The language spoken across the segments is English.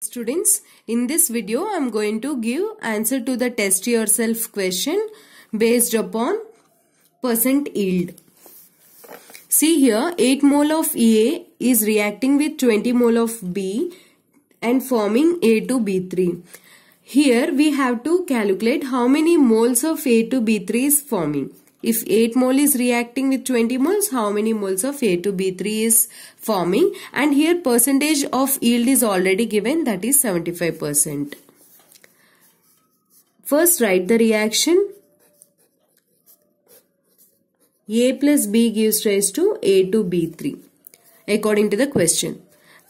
Students, in this video I am going to give answer to the test yourself question based upon percent yield. See here 8 mole of A is reacting with 20 mole of B and forming A2B3. Here we have to calculate how many moles of A2B3 is forming. If 8 mole is reacting with 20 moles, how many moles of A2B3 is forming? And here percentage of yield is already given that is 75%. First write the reaction. A plus B gives rise to A2B3 according to the question.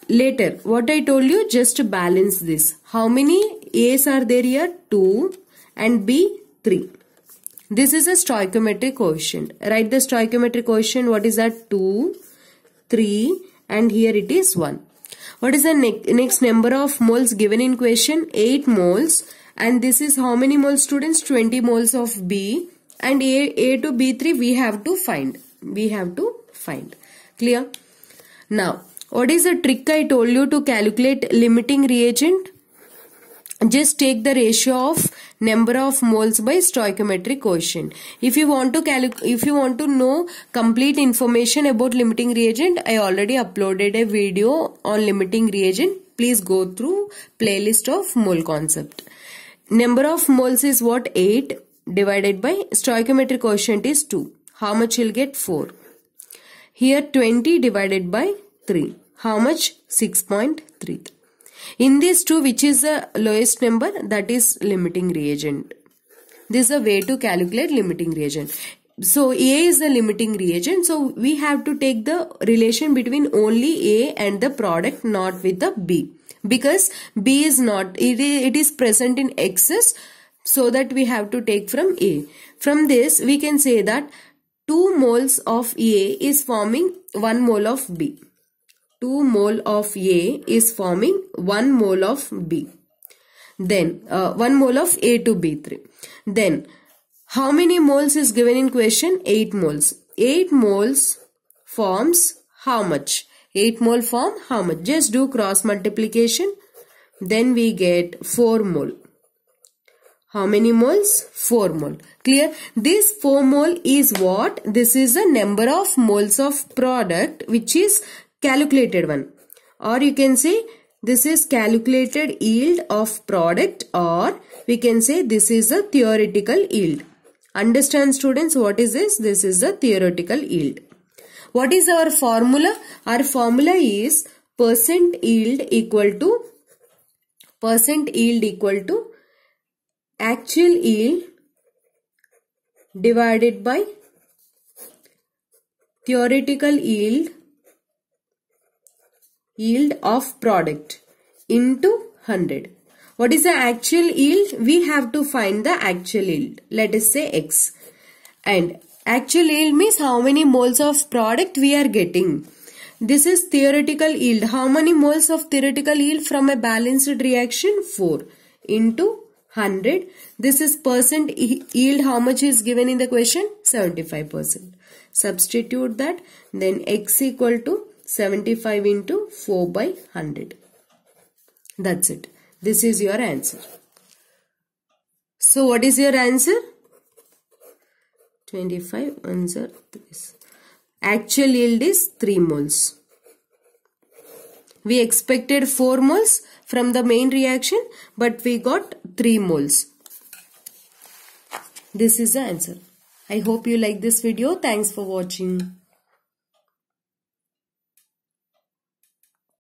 Later, what I told you, just balance this. How many A's are there here? 2 and B 3. This is a stoichiometric coefficient. Write the stoichiometric coefficient. What is that? 2, 3 and here it is 1. What is the ne next number of moles given in question? 8 moles and this is how many moles students? 20 moles of B and A, A2B3 we have to find. We have to find. Clear? Now, what is the trick I told you to calculate limiting reagent? just take the ratio of number of moles by stoichiometric coefficient if you want to if you want to know complete information about limiting reagent i already uploaded a video on limiting reagent. Please go through playlist of mole concept. Number of moles is what? 8 divided by stoichiometric coefficient is 2 how much you'll get? 4 here 20 divided by 3 how much? 6.3 in these two, which is the lowest number? That is limiting reagent. This is a way to calculate limiting reagent. So A is the limiting reagent. So we have to take the relation between only A and the product, not with the B. Because B is not, it is, present in excess. So that we have to take from A. From this, we can say that 2 moles of A is forming 1 mole of B. 2 mole of A is forming 1 mole of B. Then uh, 1 mole of A2B3. Then how many moles is given in question? 8 moles. 8 moles forms how much? 8 mole form how much? Just do cross multiplication. Then we get 4 mole. How many moles? 4 mole. Clear? This 4 mole is what? This is the number of moles of product which is calculated one or you can say this is calculated yield of product or we can say this is a theoretical yield. Understand students what is this? This is the theoretical yield. What is our formula? Our formula is percent yield equal to percent yield equal to actual yield divided by theoretical yield yield of product into 100. What is the actual yield? We have to find the actual yield. Let us say X. And actual yield means how many moles of product we are getting. This is theoretical yield. How many moles of theoretical yield from a balanced reaction? 4 into 100. This is percent yield. How much is given in the question? 75%. Substitute that. Then X equal to 75 into 4 by 100. That's it. This is your answer. So what is your answer? 25 answer this. Actual yield is 3 moles. We expected 4 moles from the main reaction but we got 3 moles. This is the answer. I hope you like this video. Thanks for watching.